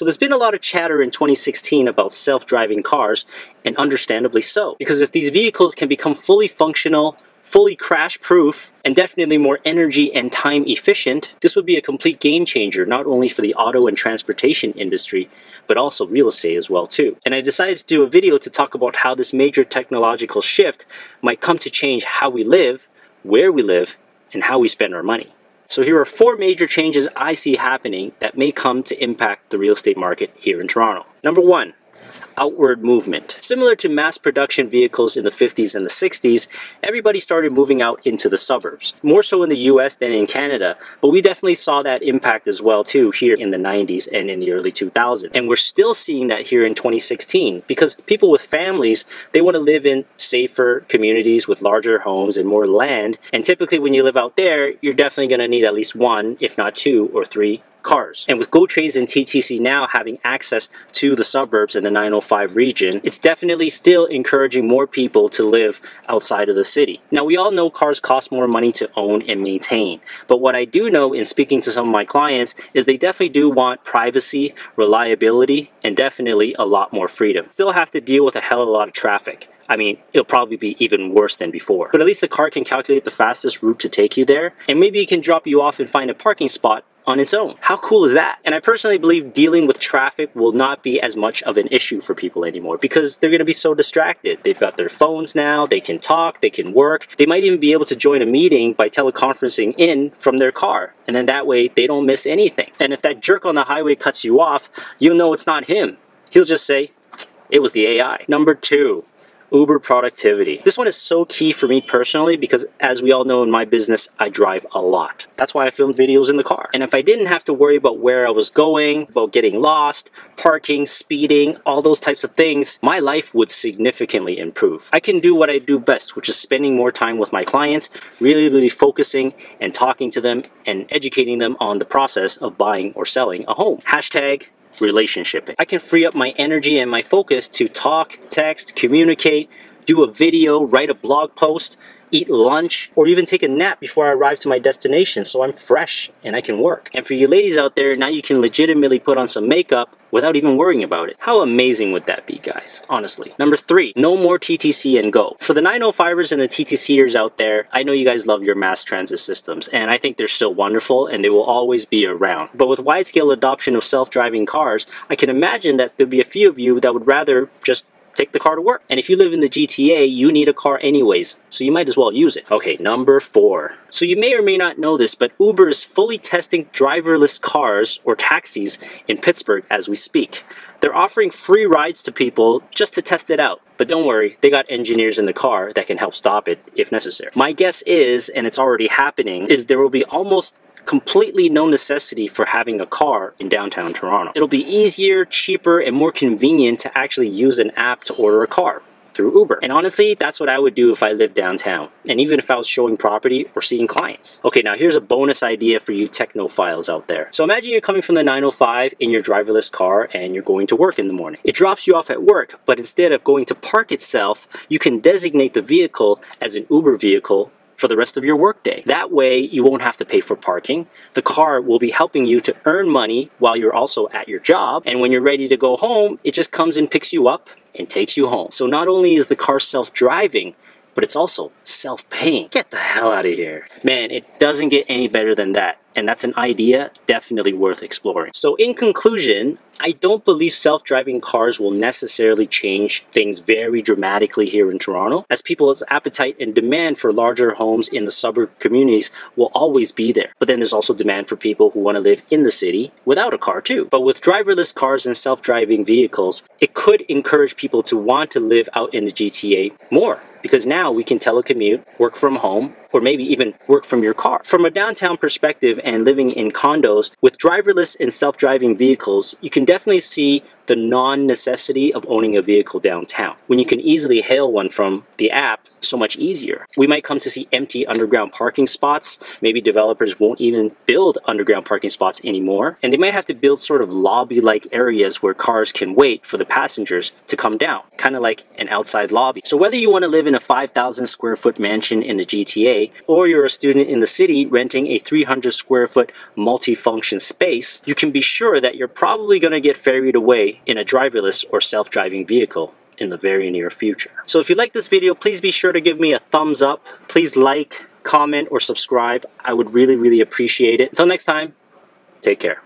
So there's been a lot of chatter in 2016 about self-driving cars, and understandably so. Because if these vehicles can become fully functional, fully crash proof, and definitely more energy and time efficient, this would be a complete game changer not only for the auto and transportation industry, but also real estate as well too. And I decided to do a video to talk about how this major technological shift might come to change how we live, where we live, and how we spend our money. So here are four major changes I see happening that may come to impact the real estate market here in Toronto. Number one, outward movement. Similar to mass production vehicles in the 50s and the 60s, everybody started moving out into the suburbs. More so in the US than in Canada, but we definitely saw that impact as well too here in the 90s and in the early 2000s. And we're still seeing that here in 2016 because people with families, they want to live in safer communities with larger homes and more land. And typically when you live out there, you're definitely going to need at least one, if not two or three cars. And with GO Trains and TTC now having access to the suburbs in the 905 region, it's definitely still encouraging more people to live outside of the city. Now, we all know cars cost more money to own and maintain, but what I do know in speaking to some of my clients is they definitely do want privacy, reliability, and definitely a lot more freedom. Still have to deal with a hell of a lot of traffic. I mean, it'll probably be even worse than before. But at least the car can calculate the fastest route to take you there, and maybe it can drop you off and find a parking spot on its own. How cool is that? And I personally believe dealing with traffic will not be as much of an issue for people anymore because they're going to be so distracted. They've got their phones now, they can talk, they can work. They might even be able to join a meeting by teleconferencing in from their car. And then that way they don't miss anything. And if that jerk on the highway cuts you off, you'll know it's not him. He'll just say, it was the AI. Number two, Uber productivity. This one is so key for me personally because as we all know in my business, I drive a lot. That's why I filmed videos in the car. And if I didn't have to worry about where I was going, about getting lost, parking, speeding, all those types of things, my life would significantly improve. I can do what I do best, which is spending more time with my clients, really, really focusing and talking to them and educating them on the process of buying or selling a home. Hashtag relationship. I can free up my energy and my focus to talk, text, communicate, do a video, write a blog post, eat lunch, or even take a nap before I arrive to my destination so I'm fresh and I can work. And for you ladies out there, now you can legitimately put on some makeup without even worrying about it. How amazing would that be, guys? Honestly. Number three, no more TTC and go. For the 905ers and the TTCers out there, I know you guys love your mass transit systems, and I think they're still wonderful and they will always be around. But with wide-scale adoption of self-driving cars, I can imagine that there'll be a few of you that would rather just take the car to work. And if you live in the GTA, you need a car anyways, so you might as well use it. Okay, number four. So you may or may not know this, but Uber is fully testing driverless cars or taxis in Pittsburgh as we speak. They're offering free rides to people just to test it out. But don't worry, they got engineers in the car that can help stop it if necessary. My guess is, and it's already happening, is there will be almost completely no necessity for having a car in downtown Toronto. It'll be easier, cheaper, and more convenient to actually use an app to order a car through Uber. And honestly, that's what I would do if I lived downtown, and even if I was showing property or seeing clients. Okay, now here's a bonus idea for you technophiles out there. So imagine you're coming from the 905 in your driverless car and you're going to work in the morning. It drops you off at work, but instead of going to park itself, you can designate the vehicle as an Uber vehicle for the rest of your workday. That way, you won't have to pay for parking. The car will be helping you to earn money while you're also at your job. And when you're ready to go home, it just comes and picks you up and takes you home. So not only is the car self-driving, but it's also self-paying. Get the hell out of here. Man, it doesn't get any better than that and that's an idea definitely worth exploring. So in conclusion, I don't believe self-driving cars will necessarily change things very dramatically here in Toronto, as people's appetite and demand for larger homes in the suburb communities will always be there. But then there's also demand for people who want to live in the city without a car too. But with driverless cars and self-driving vehicles, it could encourage people to want to live out in the GTA more because now we can telecommute, work from home, or maybe even work from your car. From a downtown perspective and living in condos, with driverless and self-driving vehicles, you can definitely see the non-necessity of owning a vehicle downtown. When you can easily hail one from the app, so much easier. We might come to see empty underground parking spots. Maybe developers won't even build underground parking spots anymore. And they might have to build sort of lobby-like areas where cars can wait for the passengers to come down, kind of like an outside lobby. So whether you want to live in a 5,000 square foot mansion in the GTA, or you're a student in the city renting a 300 square foot multi-function space, you can be sure that you're probably going to get ferried away in a driverless or self-driving vehicle in the very near future. So if you like this video, please be sure to give me a thumbs up. Please like, comment, or subscribe. I would really, really appreciate it. Until next time, take care.